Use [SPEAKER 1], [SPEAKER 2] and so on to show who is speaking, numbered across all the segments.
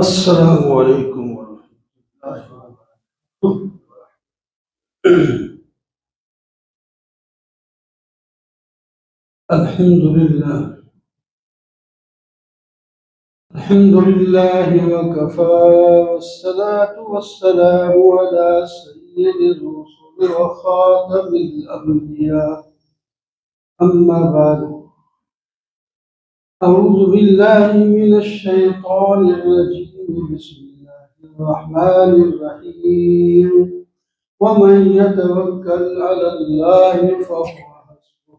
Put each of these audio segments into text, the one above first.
[SPEAKER 1] السلام علیکم ورحمۃ اللہ وبرکاتہ الحمد لله. الحمد لله وكفى والصلاة والسلام على سيد الرسل وخاتم الأنبياء. أما بعد. أعوذ بالله من الشيطان الرجيم. بسم الله الرحمن الرحيم. ومن يتوكل على الله فهو حسبه.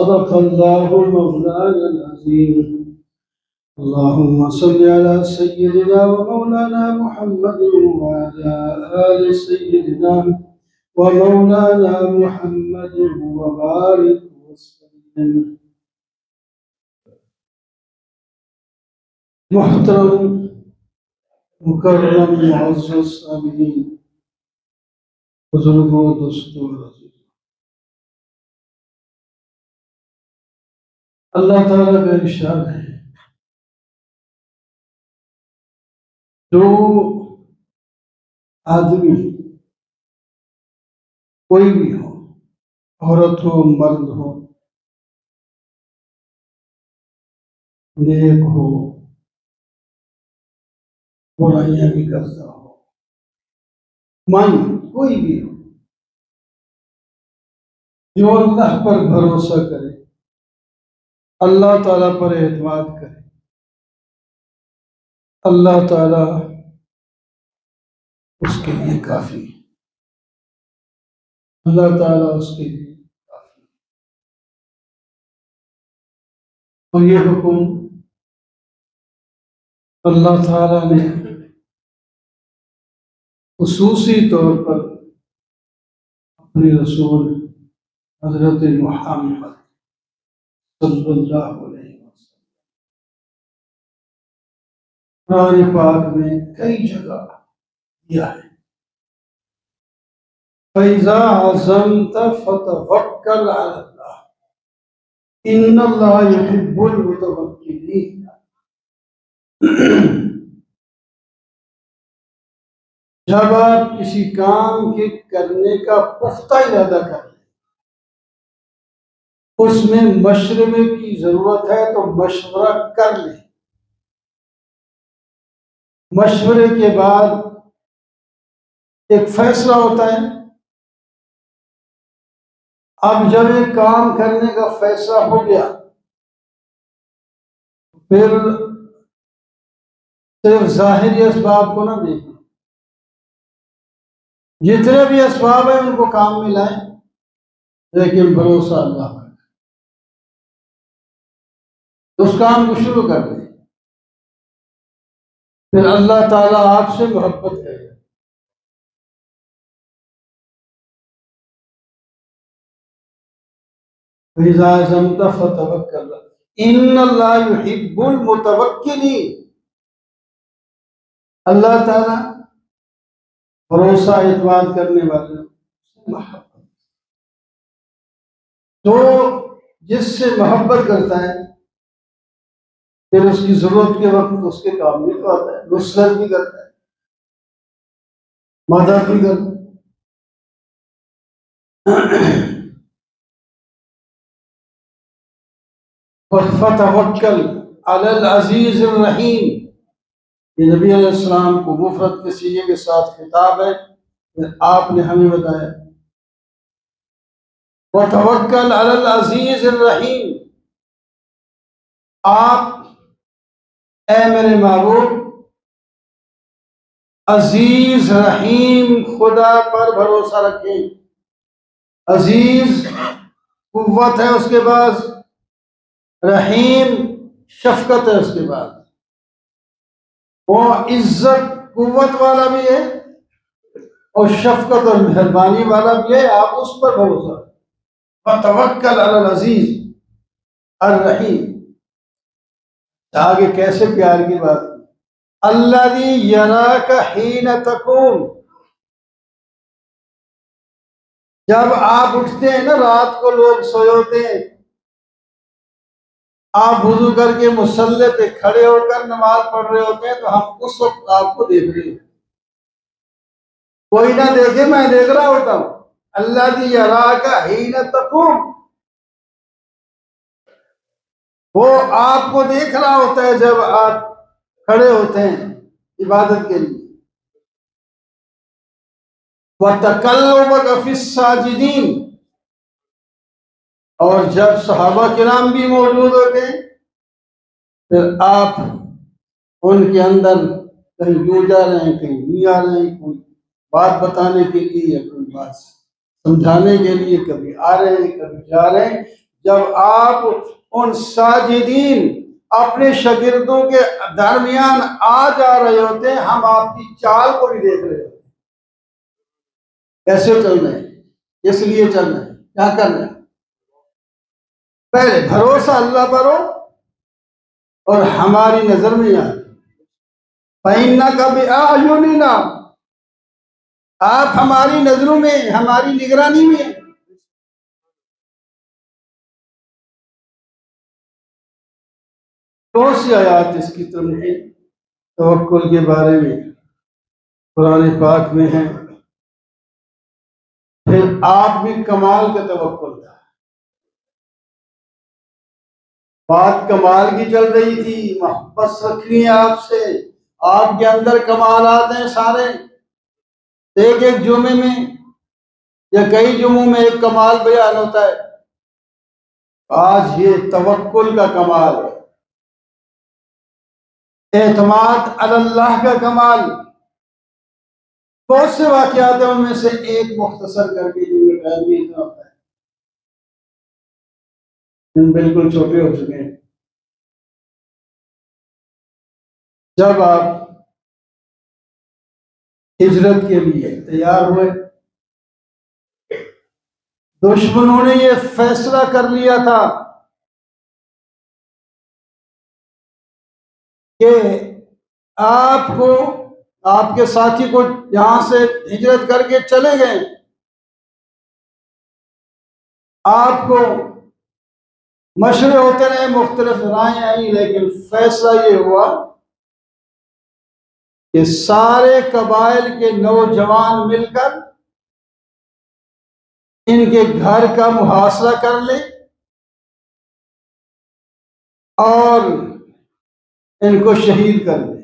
[SPEAKER 1] صدق الله مولانا العظيم. اللهم صل على سيدنا ومولانا محمد وعلى آل سيدنا ومولانا محمد وبارك وسلم. محترم، مکرم، معزز سامعین بزرگوں، دوستوں اللہ تعالیٰ کا ارشاد ہے، جو آدمی کوئی بھی ہو، عورت ہو، مرد ہو، نیک ہو برائیاں بھی کرتا ہو من کوئی بھی ہو، جو اللہ پر بھروسہ کرے، اللہ تعالیٰ پر اعتماد کرے۔ اللہ تعالیٰ اس کے لیے کافی اللہ تعالیٰ اس کے لیے کافی اور یہ حکم اللہ تعالیٰ نے خصوصی طور پر اپنے رسول حضرت محمد صلی اللہ علیہ وسلم قرآن پاک میں کئی جگہ دیا ہے۔ فَإِذَا عَزَمْتَ فَتَوَكَّلْ عَلَى اللَّهِ إِنَّ اللَّهَ يُحِبُّ الْمُتَوَكِّلِينَ جب آپ کسی کام کے کرنے کا پختہ ارادہ کر لیں اس میں مشورے کی ضرورت ہے تو مشورہ کر لیں۔ مشورے کے بعد ایک فیصلہ ہوتا ہے۔ اب جب ایک کام کرنے کا فیصلہ ہو گیا، پھر صرف ظاہری اسباب کو نہ دیکھیں۔ جتنے بھی اسباب ہیں ان کو کام میں لائیں، لیکن بھروسہ اللہ پر۔ اس کام کو شروع کر دیں۔ پھر اللہ تعالیٰ آپ سے محبت کرے۔ فَإِذَا عَزَمْتَ فَتَوَكَّلْ إِنَّ اللَّهَ يُحِبُّ الْمُتَوَكِّلِينَ اللہ تعالیٰ بھروسہ اعتماد کرنے والے محبت۔ جو جس سے محبت کرتا ہے، پھر اس کی ضرورت کے وقت اس کے کام بھی تو آتا ہے، نصرت بھی کرتا ہے، مدد بھی کرتا ہے۔ فتوکل علی العزیز الرحیم۔ یہ نبی علیہ السلام کو مفرد کے سیغے کے ساتھ خطاب ہے آپ نے ہمیں بتایا۔ وتوکل علی العزیز الرحیم۔ آپ، اے میرے محبوب عزیز رحیم خدا پر بھروسہ رکھیں۔ عزیز قوت ہے اس کے پاس رحیم شفقت ہے اس کے بعد۔ وہ عزت قوت والا بھی ہے اور شفقت اور مہربانی والا بھی ہے، آپ اس پر بھروسہ توکل العزیز الرحیم آگے کیسے پیار کی بات اللہ یرا کا ہین تکون جب آپ اٹھتے ہیں نا، رات کو لوگ سوئے ہوتے ہیں آپ وضو کر کے مسلح پہ کھڑے ہو کر نماز پڑھ رہے ہوتے ہیں تو ہم اس وقت آپ کو دیکھ رہے ہیں۔ کوئی نہ دیکھے میں دیکھ رہا ہوتا ہوں۔ اللہ جی دی یرا کا ہی نہ تقوم وہ آپ کو دیکھ رہا ہوتا ہے جب آپ کھڑے ہوتے ہیں عبادت کے لیے۔ وَتَقَلُّبَكَ فِي السَّاجِدِينَ۔ اور جب صحابہ کرام بھی موجود ہوتے ہیں، پھر آپ ان کے اندر کہیں یوں جا رہے ہیں، کہیں نہیں آ رہے ہیں، کوئی بات بتانے کے لیے یا کوئی بات سمجھانے کے لیے، کبھی آ رہے ہیں، کبھی جا رہے ہیں۔ جب آپ ان ساجدین اپنے شاگردوں کے درمیان آ جا رہے ہوتے ہیں، ہم آپ کی چال کو بھی دیکھ رہے ہوتے ہیں۔ کیسے چل رہے ہیں؟ اس لیے چل رہے ہیں؟ کیا کر رہے ہیں؟ پہلے بھروسہ اللہ پر ہو اور ہماری نظر میں آ پہننا کا بھی آ آپ ہماری نظروں میں، ہماری نگرانی میں کون سی آیات اس کی تنقید توکل کے بارے میں۔ قرآن پاک میں ہیں پھر آپ بھی کمال کا توکل تھا۔ بات کمال کی چل رہی تھی، محبت رکھنی ہے آپ سے۔ آپ کے اندر کمالات ہیں سارے۔ ایک ایک جمعے میں یا کئی جمعوں میں ایک کمال بیان ہوتا ہے۔ آج یہ توکل کا کمال ہے۔ اعتماد اللہ کا کمال۔ بہت سے واقعات ہیں ان میں سے ایک مختصر کر کے جو بالکل چھوٹے ہو چکے ہیں۔ جب آپ ہجرت کے لیے تیار ہوئے، دشمنوں نے یہ فیصلہ کر لیا تھا کہ آپ کو، آپ کے ساتھی کو یہاں سے ہجرت کر کے چلے گئے۔ آپ کو مشورے ہوتے رہے، مختلف رائے آئی، لیکن فیصلہ یہ ہوا کہ سارے قبائل کے نوجوان مل کر ان کے گھر کا محاصرہ کر لیں اور ان کو شہید کر دیں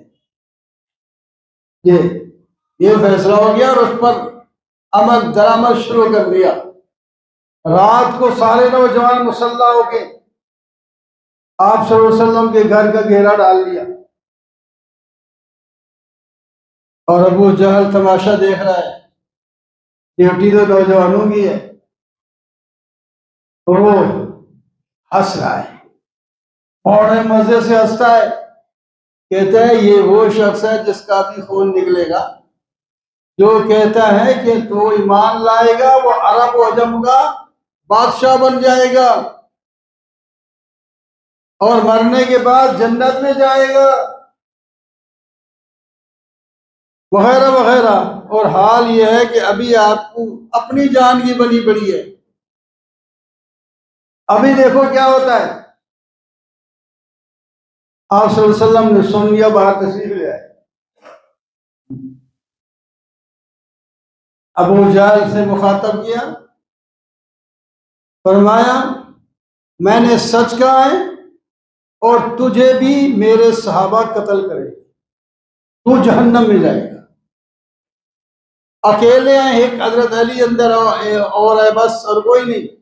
[SPEAKER 1] یہ یہ فیصلہ ہو گیا اور اس پر عمل درآمد شروع کر دیا۔ رات کو سارے نوجوان مسلح ہو کے آپ صلی اللہ علیہ وسلم کے گھر کا گھیرا ڈال دیا۔ اور ابو جہل تماشا دیکھ رہا ہے۔ ڈیوٹی تو نوجوانوں کی ہے وہ ہنس رہا ہے۔ اور مزے سے ہنستا ہے۔ کہتا ہے، یہ وہ شخص ہے جس کا بھی خون نکلے گا۔ جو کہتا ہے کہ تو ایمان لائے گا، وہ عرب و عجم کا بادشاہ بن جائے گا۔ اور مرنے کے بعد جنت میں جائے گا۔ وغیرہ وغیرہ۔ اور حال یہ ہے کہ ابھی آپ کو اپنی جان کی بنی پڑی ہے۔ ابھی دیکھو کیا ہوتا ہے۔ آپ صلی اللہ علیہ وسلم نے سن لیا، باہر تشریف لے آئے۔ ابو جال سے مخاطب کیا۔ فرمایا، میں نے سچ کہا ہے اور تجھے بھی میرے صحابہ قتل کرے تو جہنم میں جائے گا۔ اکیلے ہیں ایک حضرت علی اندر اور ہے، بس اور کوئی نہیں۔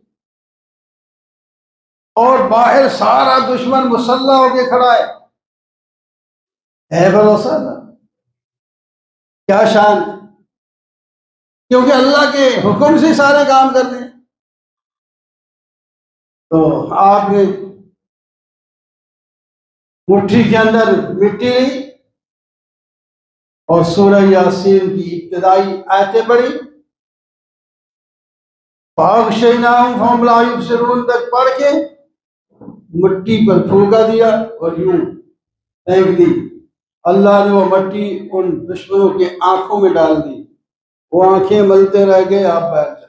[SPEAKER 1] اور باہر سارا دشمن مسلح ہو کے کھڑا ہے۔ ہے بھروسہ کیا شان۔ کیونکہ اللہ کے حکم سے سارے کام کرتے ہیں۔ تو آپ نے مٹھی کے اندر مٹی لی اور سورہ یاسین کی ابتدائی آیتیں پڑھی۔ پاک شہنام فوم لائب تک پڑھ کے مٹی پر پھونکا دیا اور یوں پھینک دی۔ اللہ نے وہ مٹی ان دشمنوں کے آنکھوں میں ڈال دی۔ وہ آنکھیں ملتے رہ گئے آپ بیٹھ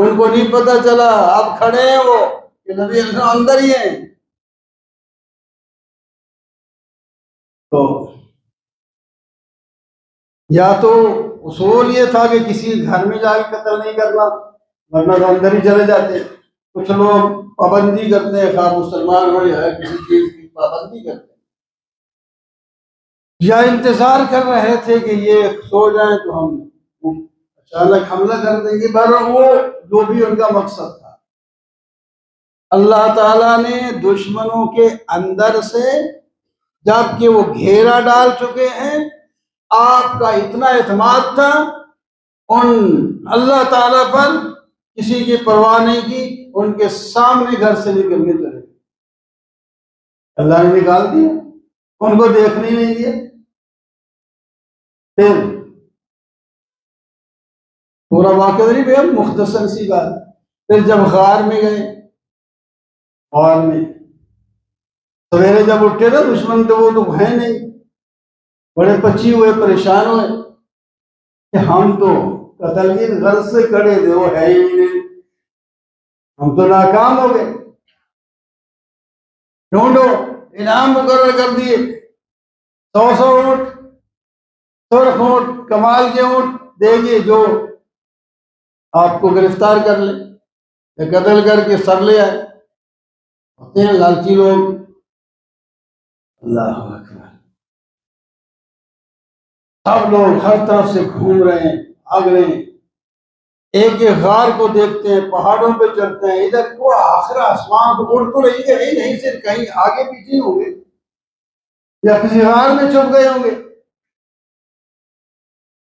[SPEAKER 1] ان کو نہیں پتا چلا، اب کھڑے ہیں وہ، کہ نبی اندر ہی ہیں۔ تو یا تو اصول یہ تھا کہ کسی گھر میں جا کے قتل نہیں کرنا، ورنہ تو اندر ہی چلے جاتے۔ کچھ لوگ پابندی کرتے ہیں، خواہ مسلمان ہو یا کسی چیز کی پابندی کرتے ہیں۔ یا انتظار کر رہے تھے کہ یہ سو جائیں تو ہم اچانک حملہ کر دیں گے۔ بر وہ جو بھی ان کا مقصد تھا۔ اللہ تعالیٰ نے دشمنوں کے اندر سے جبکہ وہ گھیرا ڈال چکے ہیں، آپ کا اتنا اعتماد تھا، ان اللہ تعالیٰ پر کسی کی پرواہ نہیں کی، ان کے سامنے گھر سے نکل کے چلے اللہ نے نکال دیا، ان کو دیکھنے نہیں دیا پھر پورا واقعہ نہیں بھیا مختصر سی بات۔ پھر جب غار میں گئے، غار میں۔ سویرے جب اٹھے نا دشمن تو وہ تو ہے نہیں۔ بڑے پچی ہوئے، پریشان ہوئے کہ ہم تو قتل کی غرض سے کھڑے تھے، وہ ہے ہی نہیں۔ ہم تو ناکام ہو گئے۔ ڈھونڈو، انعام مقرر کر دیے۔ سو سو اونٹ، سرخ اونٹ، کمال کے اونٹ دے گے جو آپ کو گرفتار کر لے یا قتل کر کے سر لے آئے۔ ہوتے ہیں لالچی لوگ۔ اللہ اکبر۔ سب لوگ ہر طرف سے گھوم رہے ہیں آگ رہے ہیں۔ ایک ایک غار کو دیکھتے ہیں، پہاڑوں پہ چڑھتے ہیں۔ ادھر کو آخر آسمان کو اڑ تو رہی ہے، نہیں صرف کہیں آگے پیچھے ہوں گے۔ یا کسی غار میں چھپ گئے ہوں گے۔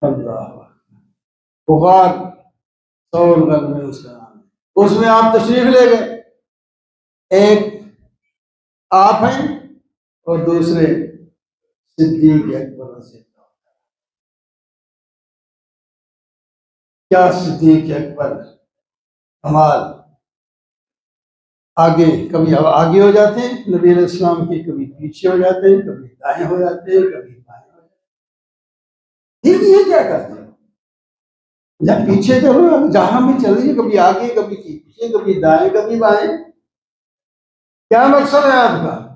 [SPEAKER 1] اللہ غار سور گھر میں اس کا نام ہے اس میں آپ تشریف لے گئے۔ ایک آپ ہیں اور دوسرے صدیق اکبر سے کیا صدیق اکبر کمال آگے کبھی آگے ہو جاتے ہیں؟ نبی علیہ السلام کی کبھی پیچھے ہو جاتے ہیں، کبھی دائیں ہو جاتے ہیں، کبھی بائیں ہو جاتے ہیں۔ یہ کیا کرتے ہیں؟ یا پیچھے چلو جہاں بھی چل رہی ہے، کبھی آگے، کبھی پیچھے، کبھی دائیں، کبھی بائیں۔ کیا مقصد ہے آپ کا؟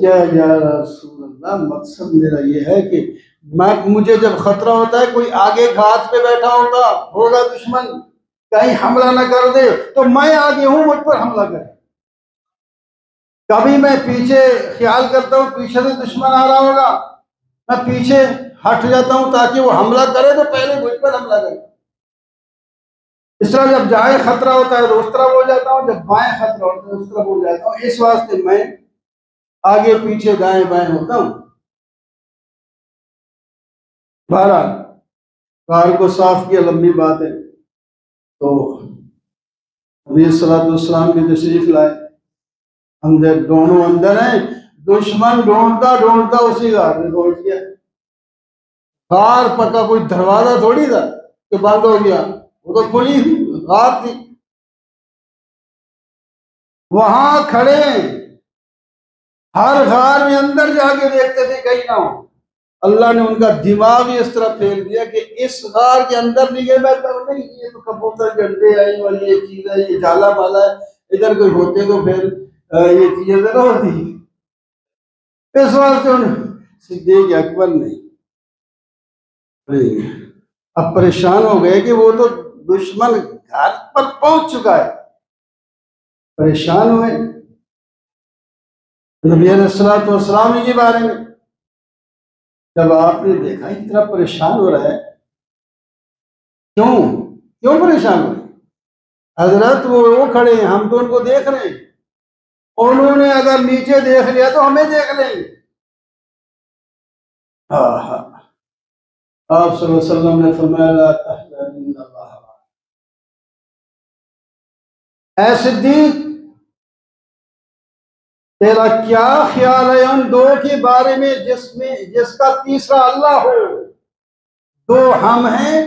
[SPEAKER 1] کیا یا رسول اللہ، مقصد میرا یہ ہے کہ میں مجھے جب خطرہ ہوتا ہے، کوئی آگے گھاٹ پہ بیٹھا ہوگا ہوگا دشمن؟ کہیں حملہ نہ کر دے، تو میں آگے ہوں، مجھ پر حملہ کرے۔ کبھی میں پیچھے خیال کرتا ہوں، پیچھے سے دشمن آ رہا ہوگا، میں پیچھے ہٹ جاتا ہوں تاکہ وہ حملہ کرے تو پہلے مجھ پر حملہ کرے۔ اس طرح جب جائے خطرہ ہوتا ہے تو اس طرح ہو جاتا ہوں، جب بائیں خطرہ ہوتا ہے اس طرح ہو جاتا ہوں۔ اس واسطے میں آگے پیچھے دائیں بائیں ہوتا ہوں۔ بہرحال، کار کو صاف کیا، لمبی بات ہے۔ تو ابھی صلاحت السلام کی تشریف لائے۔ اندر دونوں اندر ہیں۔ دشمن ڈھونڈتا ڈھونڈتا، اسی گار میں پہنچ گیا۔ کار پکا کوئی دروازہ تھوڑی تھا کہ بند ہو گیا۔ وہ تو کھلی غار تھی۔ وہاں کھڑے۔ ہر غار میں اندر جا کے دیکھتے تھے کہیں نہ ہو۔ اللہ نے ان کا دماغ ہی اس طرح پھیر دیا کہ اس غار کے اندر نہیں گئے میں نہیں، یہ تو کبوتر گنڈے آئی اور یہ چیز ہے، یہ جالا مالا ہے۔ ادھر کوئی ہوتے تو پھر یہ چیزیں نہ ہوتی۔ اس واسطے صدیق اکبر نہیں اب پریشان ہو گئے کہ وہ تو دشمن گھر پر پہنچ چکا ہے۔ پریشان ہوئے۔ نبی علیہ السلام والسلام کے بارے میں۔ جب آپ نے دیکھا اتنا پریشان ہو رہا ہے۔ کیوں؟ کیوں پریشان ہوئے حضرت وہ وہ کھڑے ہیں، ہم تو ان کو دیکھ رہے ہیں۔ انہوں نے اگر نیچے دیکھ لیا تو ہمیں دیکھ لیں گے۔ ہاں ہاں آپ صلی اللہ علیہ وسلم نے فرمایا اے صدیق، تیرا کیا خیال ہے ان دو کے بارے میں جس میں، جس کا تیسرا اللہ ہو؟ دو ہم ہیں،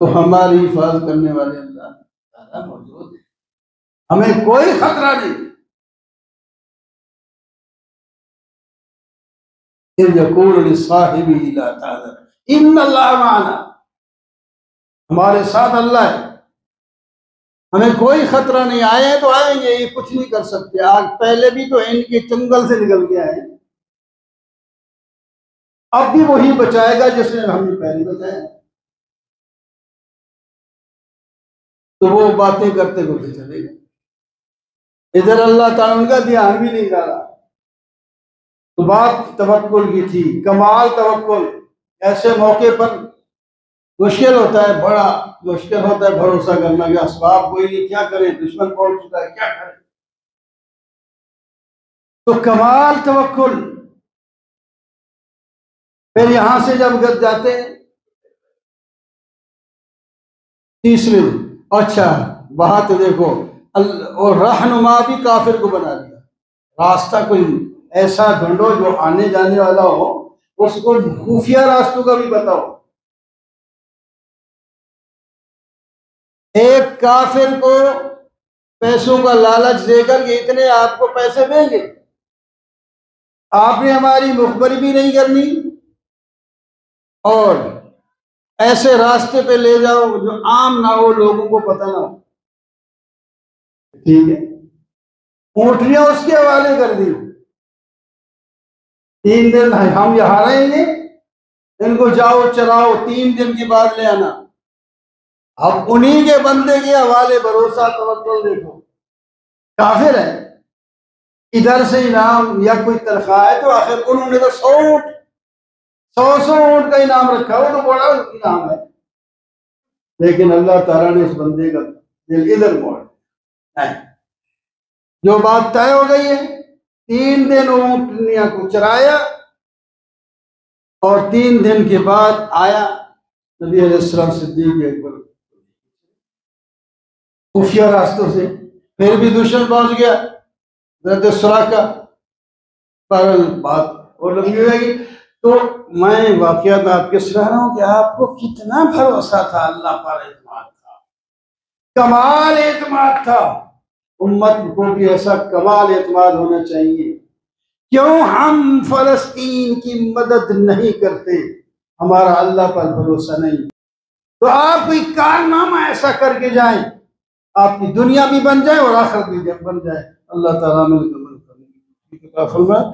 [SPEAKER 1] تو ہماری حفاظت کرنے والے اللہ تعالیٰ موجود ہے ہمیں کوئی خطرہ نہیں۔ ان اللہ معنا. ہمارے ساتھ اللہ ہے. ہمیں کوئی خطرہ نہیں. آئے ہیں تو آئیں گے. یہ کچھ نہیں کر سکتے. آج پہلے بھی تو ان کے چنگل سے نکل گیا ہے. اب بھی وہی بچائے گا جس نے ہمیں پہلے بچایا تو وہ باتیں کرتے کرتے چلے گئے. ادھر اللہ تعالیٰ ان کا دھیان بھی نہیں ڈالا تو بات توکل کی تھی، کمال توکل۔ ایسے موقع پر مشکل ہوتا ہے، بڑا مشکل ہوتا ہے، بھروسہ کرنا کہ اسباب کوئی نہیں، کیا کریں، دشمن پہنچ چکا ہے، کیا کریں۔ تو کمال توکل۔ پھر یہاں سے جب گد جاتے ہیں، تیسرے اچھا وہاں تو دیکھو اور رہنما بھی کافر کو بنا دیا۔ راستہ کوئی ایسا ڈھونڈو جو آنے جانے والا ہو، اس کو خفیہ راستوں کا بھی بتاؤ ایک کافر کو پیسوں کا لالچ دے کر کے اتنے آپ کو پیسے دیں گے۔ آپ نے ہماری مخبری بھی نہیں کرنی۔ اور ایسے راستے پہ لے جاؤ جو عام نہ ہو، لوگوں کو پتہ نہ ہو۔ ٹھیک ہے۔ اونٹنیاں اس کے حوالے کر دی تین دن ہم یہاں رہیں گے ان کو جاؤ چلاؤ تین دن کے بعد لے آنا۔ اب انہی کے بندے کے حوالے بھروسہ توقع دیکھو۔ کافر ہے ادھر سے انعام یا کوئی تنخواہ ہے تو آخر انہوں نے تو سو اونٹ، سو سو اونٹ کا انعام رکھا، وہ تو بڑا انعام ہے۔ لیکن اللہ تعالیٰ نے اس بندے کا دل ادھر موڑ جو بات طے ہو گئی ہے تین دن اونٹنیا کو چرایا اور تین دن کے بعد آیا نبی علیہ السلام صدیق اکبر خفیہ راستوں سے۔ پھر بھی دشمن پہنچ گیا۔ رد کا پر بات اور لمبی ہوئے گی تو میں واقعات آپ کے سنا رہا ہوں کہ آپ کو کتنا بھروسہ تھا اللہ پر اعتماد تھا کمال اعتماد تھا۔ امت کو بھی ایسا کمال اعتماد ہونا چاہیے۔ کیوں ہم فلسطین کی مدد نہیں کرتے؟ ہمارا اللہ پر بھروسہ نہیں۔ تو آپ کوئی کارنامہ ایسا کر کے جائیں، آپ کی دنیا بھی بن جائے اور آخر بھی بن جائے۔ اللہ تعالیٰ میں فرمائے